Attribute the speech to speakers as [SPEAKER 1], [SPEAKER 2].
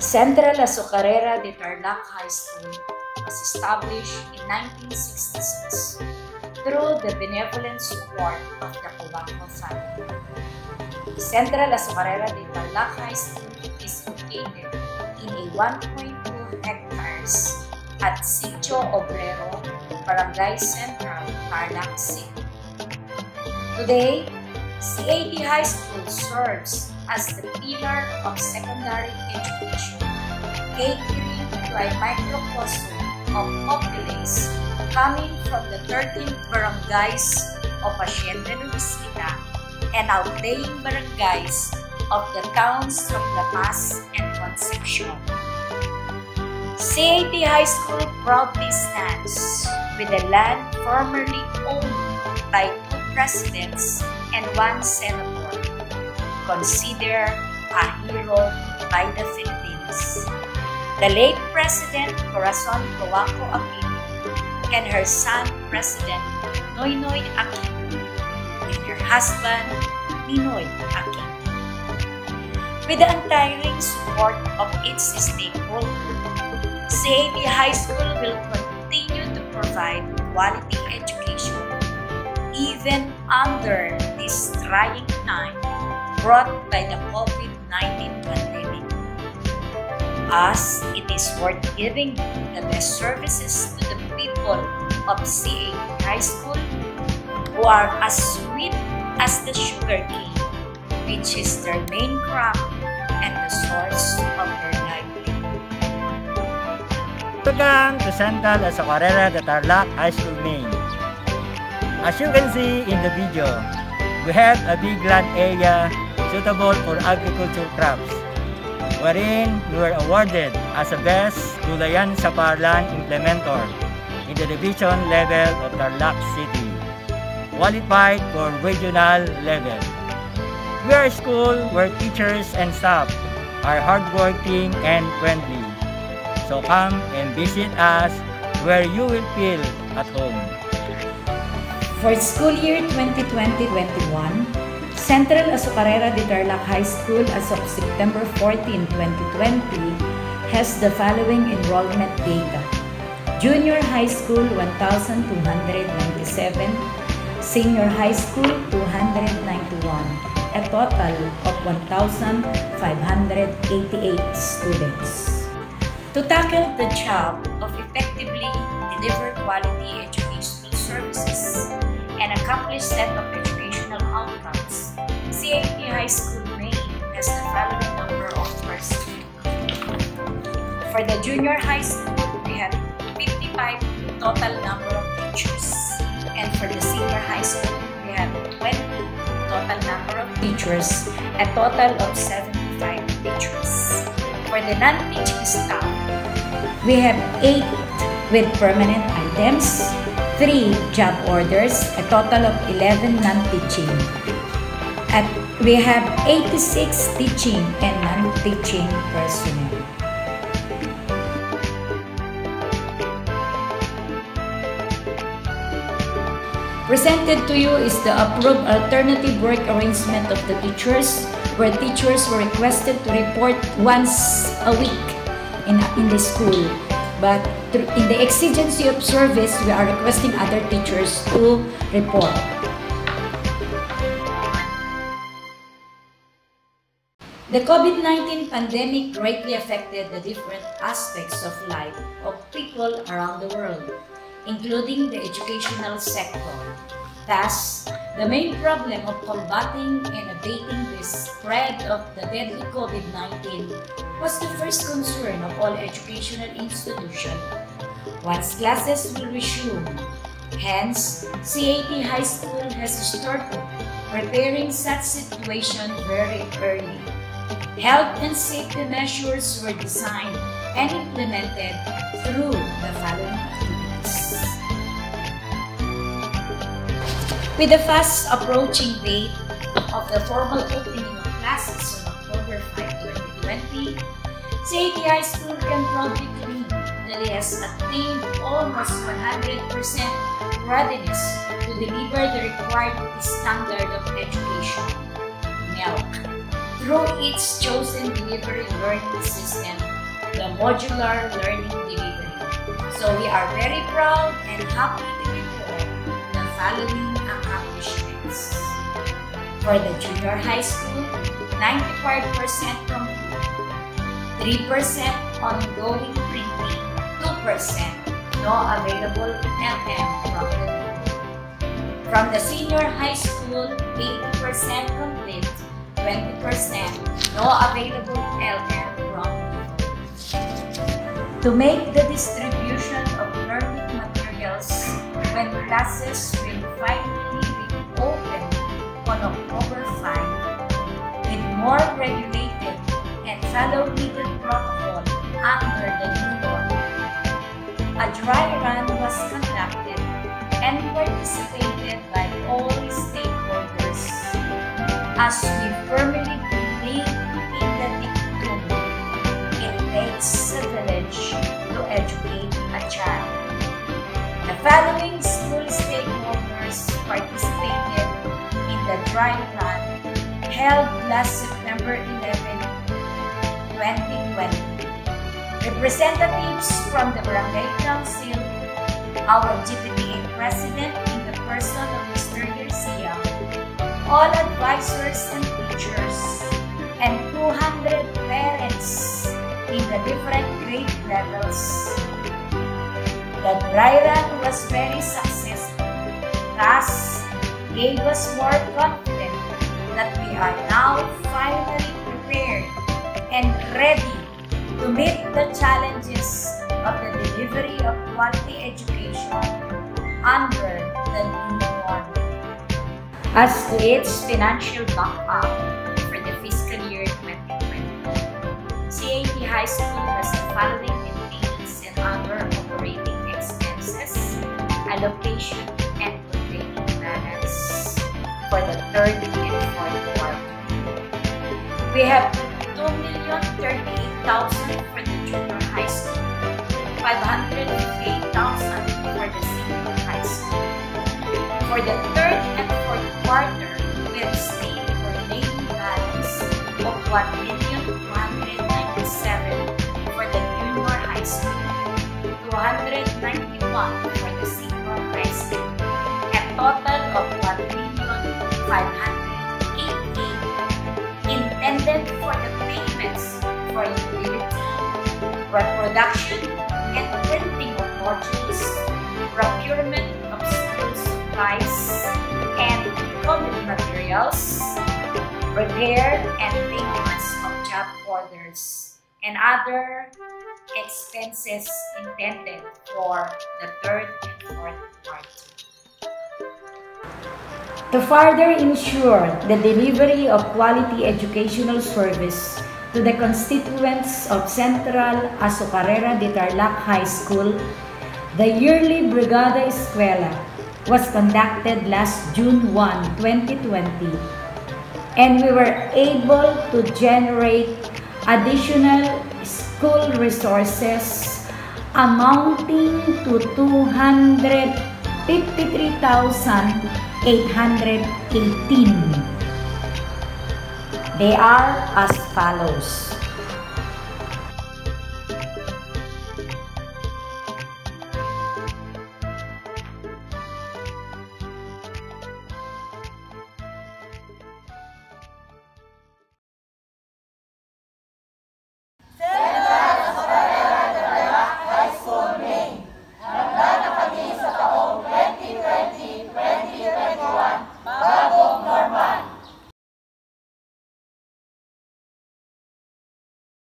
[SPEAKER 1] Central Azucarera de Tarlac High School was established in 1966 through the benevolent support of the Covaco family. Central Azucarera de Tarlac High School is located in a 1.2 hectares at Sitio Obrero, Barangay Central, Tarlac City. Today, CAD High School serves as the pillar of secondary education, catering to a microcosm of populace coming from the 13 barangays of Hacienda Luisita and outlying barangays of the towns of La Paz and Concepcion. CAT High School proudly stands with the land formerly owned by two presidents and one senator considered a hero by the Philippines. The late President Corazon Coaco Aquino and her son President Noynoy Aquino and her husband Ninoy Aquino. With the untiring support of its stakeholders, CAB High School will continue to provide quality education even under this trying time brought by the COVID-19 pandemic. As it is worth giving the best services to the people of CA High School who are as sweet as the sugar cane, which is their main crop and the source of their livelihood.
[SPEAKER 2] Welcome to Central Azucarera de Tarlac High School Main. As you can see in the video, we have a big land area suitable for agriculture crops, wherein we were awarded as the best Gulayan Saparlan implementer in the division level of Tarlac City, qualified for regional level. We are a school where teachers and staff are hardworking and friendly. So come and visit us where you will feel at home.
[SPEAKER 1] For school year 2020-21, Central Azucarera de Tarlac High School as of September 14, 2020 has the following enrollment data. Junior High School 1,297, Senior High School 291, a total of 1,588 students. To tackle the job of effectively deliver quality educational services and accomplish set of educational outcomes, High School Main has the following number of personnel. For the junior high school, we have 55 total number of teachers. And for the senior high school, we have 20 total number of teachers, a total of 75 teachers. For the non-teaching staff, we have 8 with permanent items, 3 job orders, a total of 11 non-teaching. At we have 86 teaching and non-teaching personnel. Presented to you is the approved alternative work arrangement of the teachers, where teachers were requested to report once a week in, in the school. But in the exigency of service, we are requesting other teachers to report. The COVID-19 pandemic greatly affected the different aspects of life of people around the world, including the educational sector. Thus, the main problem of combating and abating the spread of the deadly COVID-19 was the first concern of all educational institutions. Once classes will resume, hence, CAT High School has started preparing such situation very early. Health and safety measures were designed and implemented through the following activities. With the fast approaching date of the formal opening of classes on October 5, 2020, CAT High School can proudly claim that it has attained almost 100% readiness to deliver the required standard of education, milk, through its chosen delivery learning system the modular learning delivery. So we are very proud and happy to report the following accomplishments. For the junior high school, 95% complete, 3% ongoing printing, 2% no available MM from the From the senior high school, 80% complete, 20% no available LM from To make the distribution of learning materials when classes will finally be open on October 5 with more regulated and follow needed protocol following school stakeholders participated in the dry run held last September 11, 2020. Representatives from the Barangay Council, our GPTA President in the person of Mr. Garcia, all advisors and teachers, and 200 parents in the different grade levels. The dry run was very successful, thus gave us more confidence that we are now finally prepared and ready to meet the challenges of the delivery of quality education under the new norm. As to its financial backup for the fiscal year 2020, CAT High School has the following allocation, and prevailing balance for the third and fourth quarter. We have 2,038,000 for the junior high school, 558,000 for the senior high school. For the third and fourth quarter, we have stayed for remaining balance of 1,297 for the junior high school, 291 for the high school, a total of 1,588 intended for the payments for utility, reproduction, and printing of modules, procurement of school supplies and common materials, repair and maintenance of job orders, and other expenses intended for the third and fourth quarter. To further ensure the delivery of quality educational service to the constituents of Central Azucarera de Tarlac High School, the yearly Brigada Eskwela was conducted last June 1, 2020, and we were able to generate additional school resources amounting to 253,818. They are as follows.